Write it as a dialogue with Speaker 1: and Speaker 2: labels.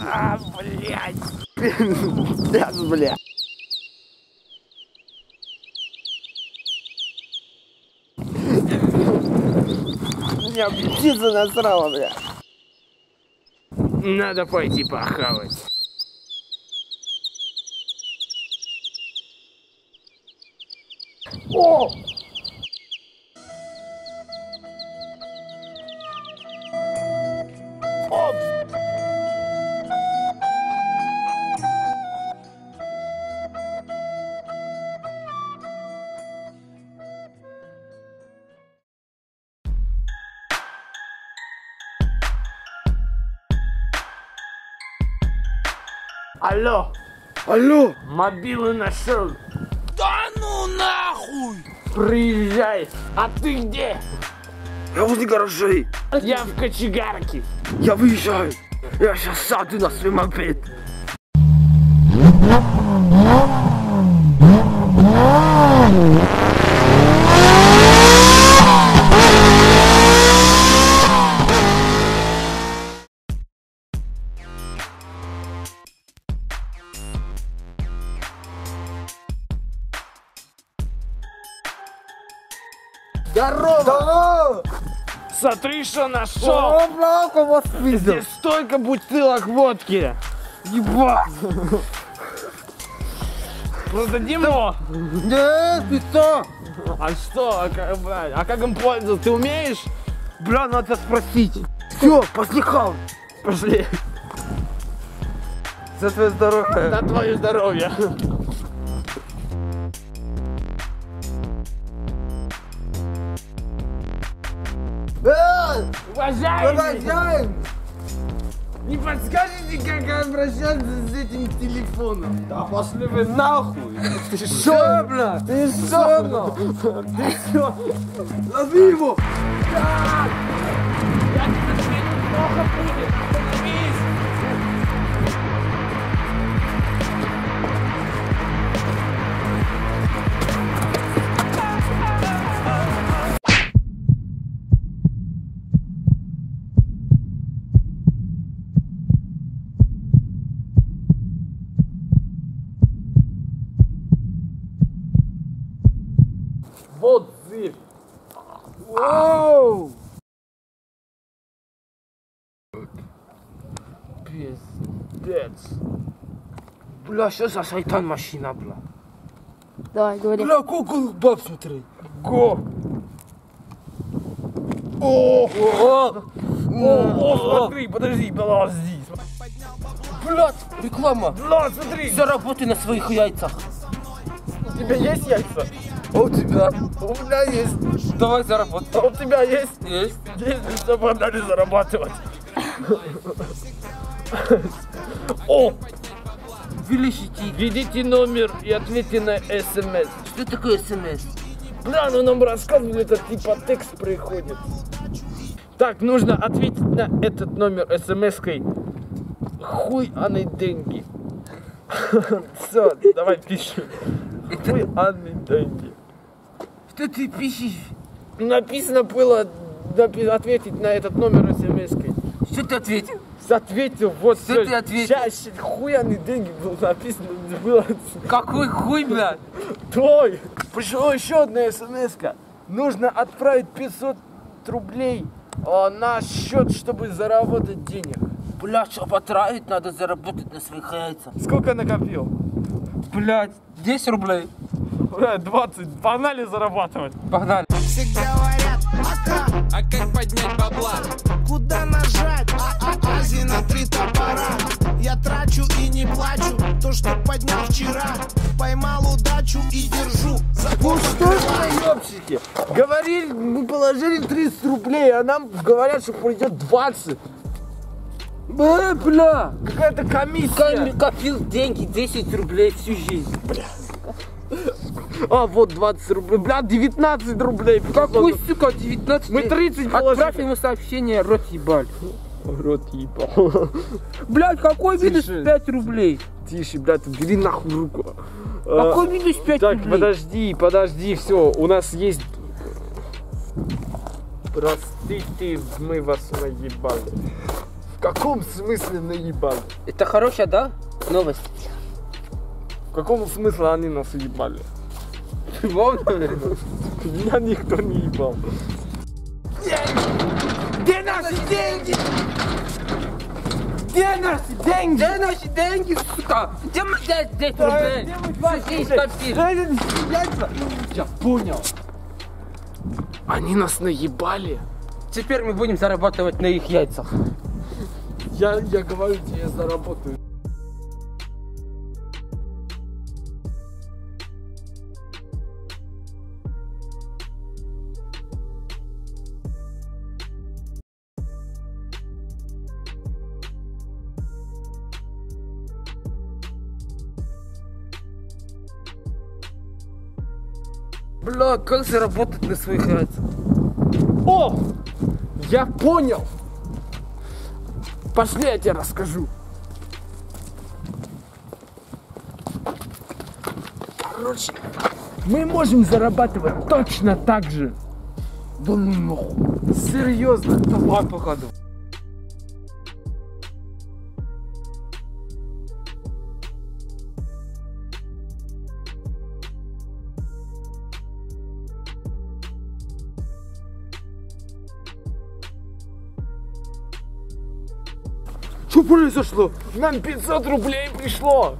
Speaker 1: А, блядь. Пиздец, блядь. Меня птица насрала, бля.
Speaker 2: Надо пойти похавать.
Speaker 1: О!
Speaker 2: Алло,
Speaker 1: Алло!
Speaker 2: мобилу нашел.
Speaker 1: Да ну нахуй!
Speaker 2: Приезжай. А ты где?
Speaker 1: Я возле гаражей.
Speaker 2: Я в кочегарке.
Speaker 1: Я выезжаю. Я сейчас сяду на свой мопед. Здорово!
Speaker 2: Смотри, что нашел.
Speaker 1: О, нахуй вас пиздил!
Speaker 2: Здесь столько бутылок водки.
Speaker 1: Ебать!
Speaker 2: Продадим его?
Speaker 1: Нет, пизда!
Speaker 2: А что? А как, а как им пользоваться? Ты умеешь?
Speaker 1: Бля, надо спросить. Все, позднихал.
Speaker 2: Пошли.
Speaker 1: За твое здоровье.
Speaker 2: На твое здоровье. Уважаемый,
Speaker 1: Продолжаем!
Speaker 2: не подскажете, как обращаться с этим телефоном?
Speaker 1: Да пошли вы нахуй! Ты что, бля? Ты что?
Speaker 2: Ты что?
Speaker 1: Лови его!
Speaker 2: Я тебе ответил, плохо будет. Вот зырь.
Speaker 1: Оу!
Speaker 2: Пиздец. Бля, что за шайтан машина, бля?
Speaker 3: Давай, говори.
Speaker 1: Бля, сколько баб смотри!
Speaker 2: Го!
Speaker 1: О!
Speaker 2: О, о, смотри, подожди, подожди.
Speaker 1: Блядь, реклама!
Speaker 2: Бля, смотри,
Speaker 1: Заработай на своих яйцах!
Speaker 2: у тебя есть яйца?
Speaker 1: А у тебя?
Speaker 2: У меня есть.
Speaker 1: Давай заработай!
Speaker 2: А у тебя есть?
Speaker 1: Есть?
Speaker 2: Есть, все погнали зарабатывать. О,
Speaker 1: Величите!
Speaker 2: введите номер и ответьте на смс.
Speaker 1: Что такое смс?
Speaker 2: Бля, ну нам рассказывали, это типа текст приходит. Так, нужно ответить на этот номер смс-кой. Хуй, а не деньги. Все, давай пишем. Хуй, а не деньги.
Speaker 1: Что ты пишешь?
Speaker 2: Написано было ответить на этот номер смс-кой.
Speaker 1: Что ты ответил?
Speaker 2: Ответил, вот
Speaker 1: Что ты ответил?
Speaker 2: А не деньги было написано. Было
Speaker 1: Какой хуй, блядь?
Speaker 2: твой. Пришло еще одна смс -ка. Нужно отправить 500 рублей а, на счет, чтобы заработать денег.
Speaker 1: Блядь, чтобы отравить, надо заработать на своих яйцах.
Speaker 2: Сколько накопил?
Speaker 1: Блядь, 10 рублей.
Speaker 2: Бля, 20. Погнали зарабатывать.
Speaker 1: Погнали.
Speaker 4: Все говорят, ака, а как поднять бабла? Куда нажать? А, а, Ази на три топора. Я трачу и не плачу, то, что поднял вчера. Поймал удачу и держу.
Speaker 2: Ну что ж вы? Говорили, мы положили 30 рублей, а нам говорят, что придет 20.
Speaker 1: Э, бля.
Speaker 2: Какая-то комиссия.
Speaker 1: Копил, копил деньги 10 рублей всю жизнь.
Speaker 2: А, вот 20 рублей. Бля, 19 рублей.
Speaker 1: Какой, сука, 19
Speaker 2: Мы 30 положили.
Speaker 1: Отправь ему сообщение, рот ебаль.
Speaker 2: Рот ебал.
Speaker 1: Блядь, какой минус
Speaker 2: Тише.
Speaker 1: 5 рублей?
Speaker 2: Тише, блядь, убери нахуй руку.
Speaker 1: Какой минус 5
Speaker 2: Так,
Speaker 1: рублей?
Speaker 2: подожди, подожди, все, у нас есть... Простите, мы вас наебали. В каком смысле наебали?
Speaker 1: Это хорошая, да? Новость.
Speaker 2: В каком смысле они нас ебали?
Speaker 1: Вам, наверное.
Speaker 2: Меня никто не ебал.
Speaker 1: Где наши деньги? Где наши деньги? Где наши деньги, сука? Где мы взять 10 рублей? Сидишь, топишь.
Speaker 2: Я понял. Они нас наебали.
Speaker 1: Теперь мы будем зарабатывать на их яйцах.
Speaker 2: Я, я говорю тебе, я заработаю.
Speaker 1: Бля, как заработать на своих яйцах?
Speaker 2: О! Я понял! Пошли, я тебе расскажу. Короче, мы можем зарабатывать точно так же.
Speaker 1: Да ну нахуй.
Speaker 2: Серьезно.
Speaker 1: Давай походу.
Speaker 2: Что произошло? Нам 500 рублей пришло.